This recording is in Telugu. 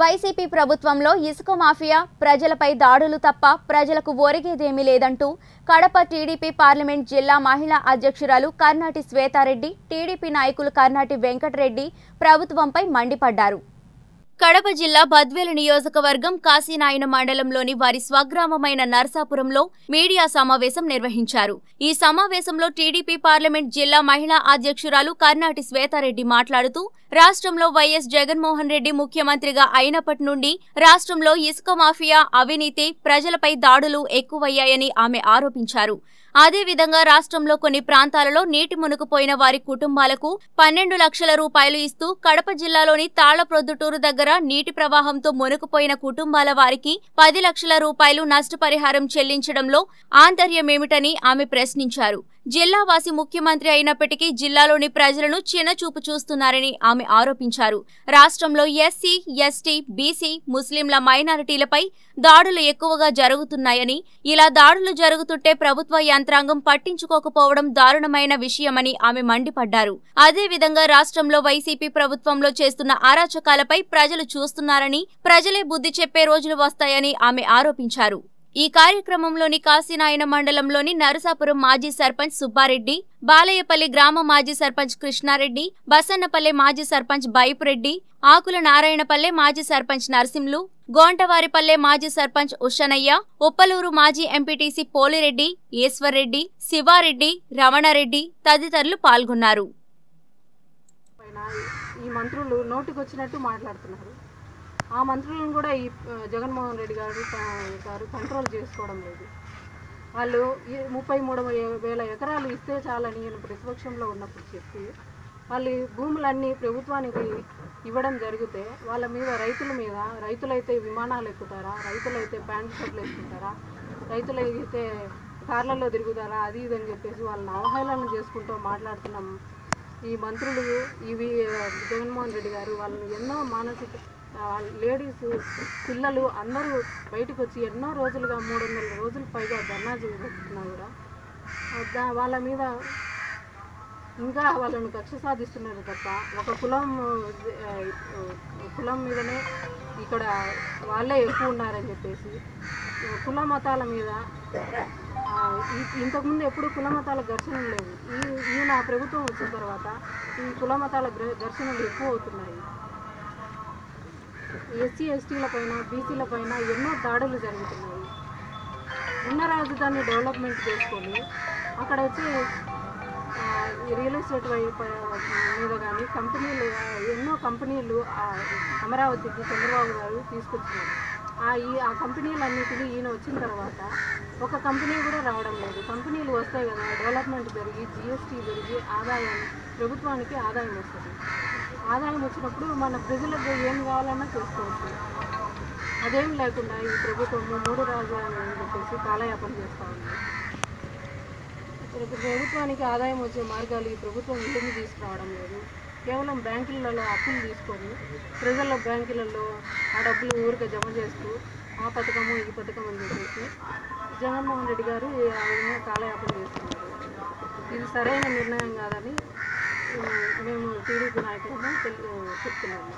వైసీపీ ప్రభుత్వంలో ఇసుక మాఫియా ప్రజలపై దాడులు తప్ప ప్రజలకు ఒరిగేదేమీ లేదంటూ కడప టీడీపీ పార్లమెంట్ జిల్లా మహిళా అధ్యక్షురాలు కర్నాటి శ్వేతారెడ్డి టీడీపీ నాయకులు కర్నాటి వెంకటరెడ్డి ప్రభుత్వంపై మండిపడ్డారు. కడప జిల్లా బద్వేలు నియోజకవర్గం కాశీనాయన మండలంలోని వారి స్వగ్రామమైన నర్సాపురంలో మీడియా సమావేశం నిర్వహించారు. ఈ సమావేశంలో టీడీపీ పార్లమెంట్ జిల్లా మహిళా అధ్యక్షురాలు కర్నాటి శ్వేతారెడ్డి మాట్లాడుతూ రాష్ట్రంలో వైఎస్ జగన్మోహన్ రెడ్డి ముఖ్యమంత్రిగా అయినప్పటి నుండి రాష్ట్రంలో ఇసుక మాఫియా అవినీతి ప్రజలపై దాడులు ఎక్కువయ్యాయని ఆమె ఆరోపించారు. అదేవిధంగా రాష్ట్రంలో కొన్ని ప్రాంతాలలో నీటి మునుకుపోయిన వారి కుటుంబాలకు పన్నెండు లక్షల రూపాయలు ఇస్తూ కడప జిల్లాలోని తాళ్ళప్రొద్దుటూరు దగ్గర నీటి ప్రవాహంతో మునుకుపోయిన కుటుంబాల వారికి పది లక్షల రూపాయలు నష్టపరిహారం చెల్లించడంలో ఆంతర్యమేమిటని ఆమె ప్రశ్నించారు. జిల్లావాసి ముఖ్యమంత్రి అయినప్పటికీ జిల్లాలోని ప్రజలను చిన్నచూపు చూస్తున్నారని ఆమె ఆరోపించారు. రాష్ట్రంలో ఎస్సీ ఎస్టీ బీసీ ముస్లింల మైనారిటీలపై దాడులు ఎక్కువగా జరుగుతున్నాయని ఇలా దాడులు జరుగుతుంటే ప్రభుత్వ యంత్రాంగం పట్టించుకోకపోవడం దారుణమైన విషయమని ఆమె మండిపడ్డారు. అదేవిధంగా రాష్ట్రంలో వైసీపీ ప్రభుత్వంలో చేస్తున్న అరాచకాలపై ప్రజలు చూస్తున్నారని ప్రజలే బుద్ధి చెప్పే రోజులు వస్తాయని ఆమె ఆరోపించారు. ఈ కార్యక్రమంలోని కాశీనాయన మండలంలోని నరసాపురం మాజీ సర్పంచ్ సుబ్బారెడ్డి బాలయ్యపల్లి గ్రామ మాజీ సర్పంచ్ కృష్ణారెడ్డి బసన్నపల్లె మాజీ సర్పంచ్ బైపురెడ్డి ఆకుల నారాయణపల్లె మాజీ సర్పంచ్ నరసింహులు గోంటవారిపల్లె మాజీ సర్పంచ్ ఉషనయ్య ఉప్పలూరు మాజీ ఎంపీటీసీ పోలిరెడ్డి ఈశ్వర్రెడ్డి శివారెడ్డి రమణారెడ్డి తదితరులు పాల్గొన్నారు. ఈ మంత్రులు నోటికొచ్చినట్టు మాట్లాడుతున్నారు. ఆ మంత్రులను కూడా ఈ జగన్మోహన్ రెడ్డి గారు గారు కంట్రోల్ చేసుకోవడం లేదు. వాళ్ళు ముప్పై మూడు వేల ఎకరాలు ఇస్తే చాలని నేను ప్రతిపక్షంలో ఉన్నప్పుడు చెప్పి వాళ్ళు భూములన్నీ ప్రభుత్వానికి ఇవ్వడం జరిగితే వాళ్ళ మీద రైతుల మీద రైతులైతే విమానాలు ఎక్కుతారా రైతులైతే ప్యాంట్ షర్ట్లు వేసుకుంటారా రైతులైతే కార్లలో తిరుగుతారా అది ఇది అని చెప్పేసి వాళ్ళని అవహేళన చేసుకుంటూ మాట్లాడుతున్నాం. ఈ మంత్రులు ఇవి జగన్మోహన్ రెడ్డి గారు వాళ్ళని ఎన్నో మానసిక లేడీస్ పిల్లలు అందరూ బయటకు వచ్చి ఎన్నో రోజులుగా మూడు వందల రోజులు పైగా ధర్నా చేస్తున్నా దా- వాళ్ళ మీద ఇంకా వాళ్ళను కక్ష సాధిస్తున్నారు తప్ప ఒక కులం కులం మీదనే ఇక్కడ వాళ్ళే ఎక్కువ ఉన్నారని చెప్పేసి కుల మతాల మీద ఇంతకుముందు ఎప్పుడు కుల మతాల ఘర్షణలు లేవు. ఈ ఈయన ప్రభుత్వం వచ్చిన తర్వాత ఈ కుల మతాల ఘర్షణలు ఎక్కువ అవుతున్నాయి. ఎస్సీ ఎస్టీల పైన బీసీల పైన ఎన్నో దాడులు జరుగుతున్నాయి. ఉన్న రాజధాని డెవలప్మెంట్ చేసుకొని అక్కడ వచ్చి రియల్ ఎస్టేట్ మీద కానీ కంపెనీలు ఎన్నో కంపెనీలు అమరావతికి చంద్రబాబు గారు తీసుకొచ్చినారు ఈ ఆ కంపెనీలన్నిటినీ ఈయన వచ్చిన తర్వాత ఒక కంపెనీ కూడా రావడం లేదు. కంపెనీలు వస్తాయి కదా డెవలప్మెంట్ పెరిగి జిఎస్టీ పెరిగి ఆదాయం ప్రభుత్వానికి ఆదాయం వస్తుంది. ఆదాయం వచ్చినప్పుడు మన ప్రజలకు ఏం కావాలన్నా చేసుకోవచ్చు. అదేం లేకుండా ఈ ప్రభుత్వం మూడు రాజధానులు అని చెప్పేసి కాలయాపన చేస్తూ ఉంది. ప్రభుత్వానికి ఆదాయం వచ్చే మార్గాలు ఈ ప్రభుత్వం ఏమి తీసుకురావడం లేదు. కేవలం బ్యాంకులలో అప్పులు తీసుకొని ప్రజల బ్యాంకులలో ఆ డబ్బులు ఊరికే జమ చేస్తూ ఆ పథకము ఈ పథకం అని చెప్పేసి జగన్మోహన్ రెడ్డి గారు ఈ ఆ విధంగా కాలయాపన చేస్తున్నారు. ఇది సరైన నిర్ణయం కాదని మేము టీడీపీ నాయకులను తెలి- చెప్తున్నాము.